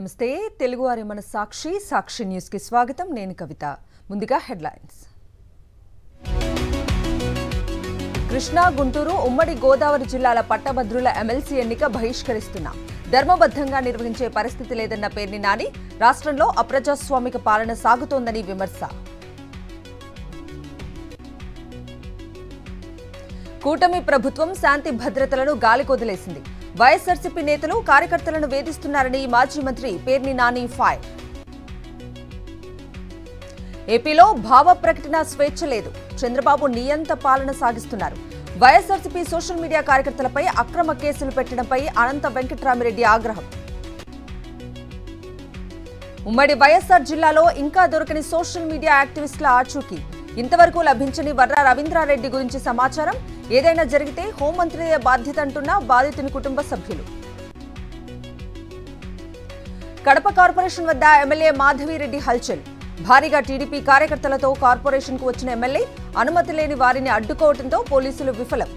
నమస్తే తెలుగువారి మన సాక్షి సాక్షి న్యూస్కి స్వాగతం. నేను కవిత. ముందుగా హెడ్లైన్స్. కృష్ణా గుంటూరు ఉమ్మడి గోదావరి జిల్లాల పట్టభద్రుల ఎమ్మెల్సీ ఎన్నిక బహిష్కరిస్తున్నాం. ధర్మబద్ధంగా నిర్వహించే పరిస్థితి లేదన్న పేర్ని నాని రాష్ట్రంలో అప్రజాస్వామిక పాలన సాగుతోందని విమర్శ. కూటమి ప్రభుత్వం శాంతి భద్రతలను గాలికొదిలేసింది. వైఎస్ఆర్సీపీ నేతలు కార్యకర్తలను వేధిస్తున్నారని మాజీ మంత్రి పేర్ని నాని ఫైర్. ఏపీలో భావ ప్రకటన స్వేచ్ఛ లేదు. చంద్రబాబు నియంత పాలన సాగిస్తున్నారు. వైఎస్ఆర్సీపీ సోషల్ మీడియా కార్యకర్తలపై అక్రమ కేసులు పెట్టడంపై అనంత వెంకట్రామిరెడ్డి ఆగ్రహం. ఉమ్మడి వైఎస్ఆర్ జిల్లాలో ఇంకా దొరకని సోషల్ మీడియా యాక్టివిస్టుల ఆచూకీ. ఇంతవరకు లభించని వర్రా రవీంద్రారెడ్డి గురించి సమాచారం. ఏదైనా జరిగితే హోంమంత్రిదే బాధ్యత అంటున్న బాధితుని కుటుంబ సభ్యులు. కడప కార్పొరేషన్ వద్ద ఎమ్మెల్యే మాధవిరెడ్డి హల్చల్. భారీగా టీడీపీ కార్యకర్తలతో కార్పొరేషన్కు వచ్చిన ఎమ్మెల్యే అనుమతి లేని వారిని అడ్డుకోవడంతో పోలీసులు విఫలం.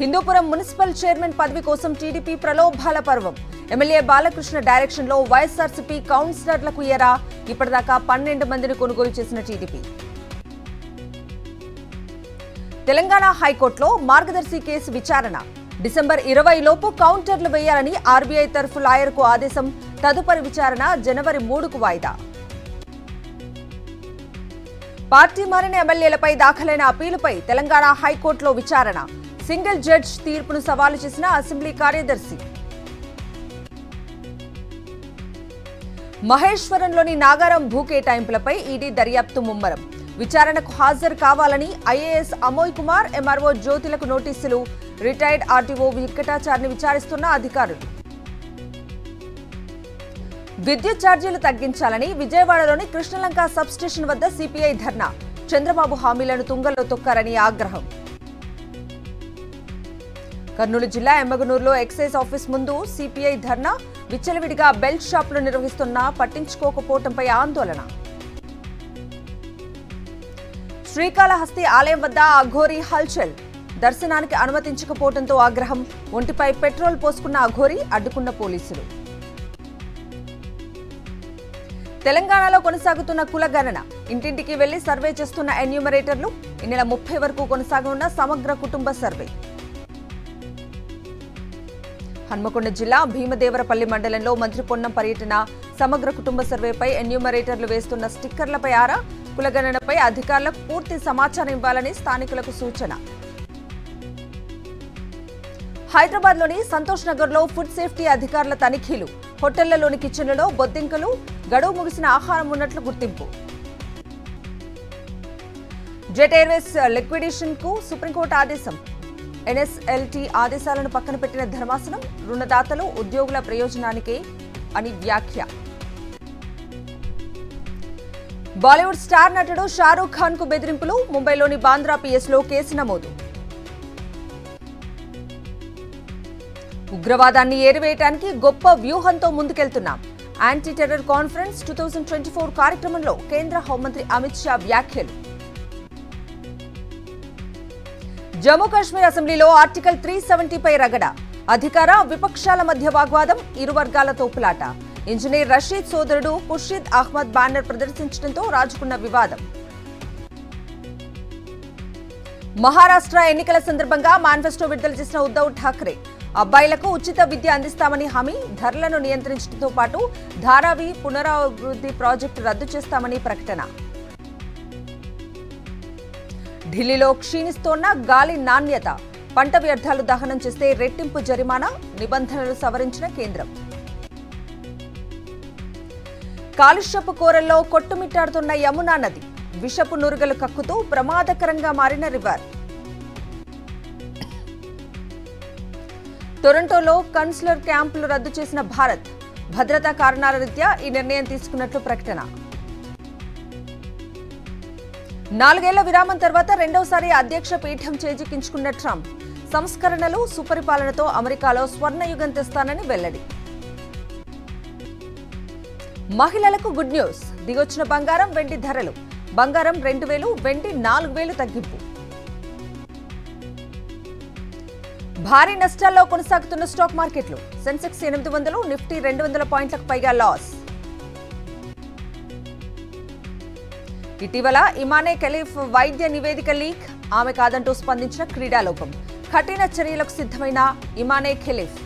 హిందూపురం మున్సిపల్ చైర్మన్ పదవి కోసం టీడీపీ ప్రలోభాల పర్వం. ఎమ్మెల్యే బాలకృష్ణ డైరెక్షన్లో వైఎస్ఆర్సీపీ కౌన్సిలర్లకు ఎరా ఇప్పటిదాకా పన్నెండు మందిని కొనుగోలు చేసిన టీడీపీ. తెలంగాణ హైకోర్టులో మార్గదర్శి కేసు విచారణ. డిసెంబర్ ఇరవై లోపు కౌంటర్లు వేయాలని ఆర్బీఐ తరఫు లాయర్కు ఆదేశం తదుపరి విచారణ జనవరి మూడుకు వాయిదా. పార్టీ మారిన ఎమ్మెల్యేలపై దాఖలైన అప్పీలుపై తెలంగాణ హైకోర్టులో విచారణ. సింగిల్ జడ్జ్ తీర్పును సవాలు చేసిన అసెంబ్లీ కార్యదర్శి మహేశ్వరంలోని నాగారం భూ కేటాయింపులపై ఈడీ దర్యాప్తు ముమ్మరం. విచారణకు హాజరు కావాలని ఐఏఎస్ అమోయ్ కుమార్ ఎంఆర్ఓ జ్యోతిలకు నోటీసులు. రిటైర్డ్ ఆర్టీఓ వెంకటాచార్ని విచారిస్తున్న అధికారులు. విద్యుత్ ఛార్జీలు తగ్గించాలని విజయవాడలోని కృష్ణలంక సబ్ స్టేషన్ వద్ద సిపిఐ ధర్నా. చంద్రబాబు హామీలను తుంగలో తొక్కారని ఆగ్రహం. కర్నూలు జిల్లా ఎమ్మగనూరులో ఎక్సైజ్ ఆఫీస్ ముందు సిపిఐ ధర్నా. విచ్చలవిడిగా బెల్ట్ షాపులు నిర్వహిస్తున్నా పట్టించుకోకపోవటంపై ఆందోళన. శ్రీకాళహస్తి ఆలయం వద్ద అఘోరీ హల్చల్. దర్శనానికి అనుమతించకపోవడంతో ఆగ్రహం. ఒంటిపై పెట్రోల్ పోసుకున్న అఘోరీ అడ్డుకున్న పోలీసులు. తెలంగాణలో కొనసాగుతున్న కులగణన ఇంటింటికి వెళ్ళి సర్వే చేస్తున్న ఎన్యూమరేటర్లు ఈ నెల ముప్పై వరకు కొనసాగనున్న సమగ్ర కుటుంబ సర్వే. హన్మకొండ జిల్లా భీమదేవరపల్లి మండలంలో మంత్రి పొన్నం పర్యటన. సమగ్ర కుటుంబ సర్వేపై ఎన్యూమరేటర్లు వేస్తున్న స్టిక్కర్లపై ఆరా కులగణనపై అధికారులకు పూర్తి సమాచారం ఇవ్వాలని స్థానికులకు సూచన. హైదరాబాద్లోని సంతోష్ నగర్లో ఫుడ్ సేఫ్టీ అధికారుల తనిఖీలు. హోటళ్ళలోని కిచెన్లలో బొద్దింకలు గడువు ముగిసిన ఆహారం ఉన్నట్లు గుర్తింపు. జెట్ ఎయిర్వేస్ లిక్విడేషన్కు సుప్రీంకోర్టు ఆదేశం. ఎన్ఎస్ఎల్టీ ఆదేశాలను పక్కన పెట్టిన ధర్మాసనం రుణదాతలు ఉద్యోగుల ప్రయోజనానికే అని వ్యాఖ్య. బాలీవుడ్ స్టార్ నటుడు షారూఖ్ ఖాన్కు బెదిరింపులు ముంబైలోని బాంద్రా పిఎస్లో కేసు నమోదు. ఉగ్రవాదాన్ని ఏరివేయటానికి గొప్ప వ్యూహంతో ముందుకెళ్తున్నాం. Anti terror conference two thousand twenty four కార్యక్రమంలో కేంద్ర హోంమంత్రి అమిత్ షా వ్యాఖ్యలు. జమ్మూ కాశ్మీర్ అసెంబ్లీలో ఆర్టికల్ త్రీ సెవెంటీపై రగడ. అధికార విపక్షాల మధ్య వాగ్వాదం ఇరు వర్గాల తోపులాట. ఇంజనీర్ రషీద్ సోదరుడు ఖుర్షీద్ అహ్మద్ బ్యానర్ ప్రదర్శించడంతో రాజుకున్న వివాదం. మహారాష్ట్ర ఎన్నికల సందర్భంగా మేనిఫెస్టో విడుదల చేసిన ఉద్దవ్ ఠాక్రే అబ్బాయిలకు ఉచిత విద్య అందిస్తామని హామీ ధరలను నియంత్రించడంతో పాటు ధారావి పునరాభివృద్ధి ప్రాజెక్టు రద్దు చేస్తామని ప్రకటన. ఢిల్లీలో క్షీణిస్తోన్న గాలి నాణ్యత. పంట వ్యర్థాలు దహనం చేస్తే రెట్టింపు జరిమానా నిబంధనలు సవరించిన కేంద్రం. కాలుష్యపు కోరల్లో కొట్టుమిట్టాడుతున్న యమునా నది. విషపు నురుగలు కక్కుతూ ప్రమాదకరంగా మారిన రివర్. టొరంటోలో కన్సులర్ క్యాంపులు రద్దు చేసిన భారత్. భద్రతా కారణాల రీత్యా ఈ నిర్ణయం తీసుకున్నట్లు ప్రకటన. నాలుగేళ్ళ విరామం తర్వాత రెండవసారి అధ్యక్ష పీఠం చేజిక్కించుకున్న ట్రంప్ సంస్కరణలు సుపరిపాలనతో అమెరికాలో స్వర్ణయుగం తెస్తానని వెల్లడి. మహిళలకు గుడ్ న్యూస్. దిగొచ్చిన బంగారం వెండి ధరలు. బంగారం రెండు వేలు వెండి నాలుగు వేలు తగ్గింపు. భారీ నష్టాల్లో కొనసాగుతున్న స్టాక్ మార్కెట్లు. సెన్సెక్స్ ఎనిమిది వందలు నిఫ్టీ రెండు వందల పాయింట్లకు పైగా లాస్. ఇటీవల ఇమానే ఖలీఫ్ వైద్య నివేదిక లీక్. ఆమె కాదంటూ స్పందించిన క్రీడాలోకం కఠిన చర్యలకు సిద్ధమైన ఇమానే ఖలీఫ్.